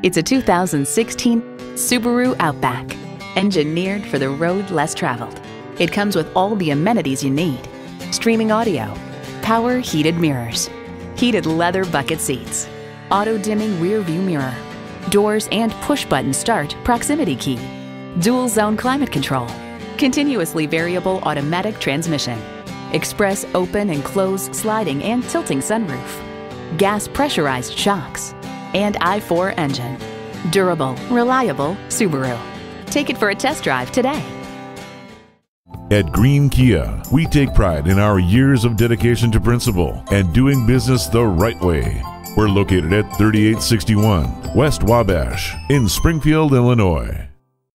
It's a 2016 Subaru Outback, engineered for the road less traveled. It comes with all the amenities you need. Streaming audio, power heated mirrors, heated leather bucket seats, auto dimming rear view mirror, doors and push button start proximity key, dual zone climate control, continuously variable automatic transmission, express open and close sliding and tilting sunroof, gas pressurized shocks, and i4 engine. Durable, reliable Subaru. Take it for a test drive today. At Green Kia, we take pride in our years of dedication to principle and doing business the right way. We're located at 3861 West Wabash in Springfield, Illinois.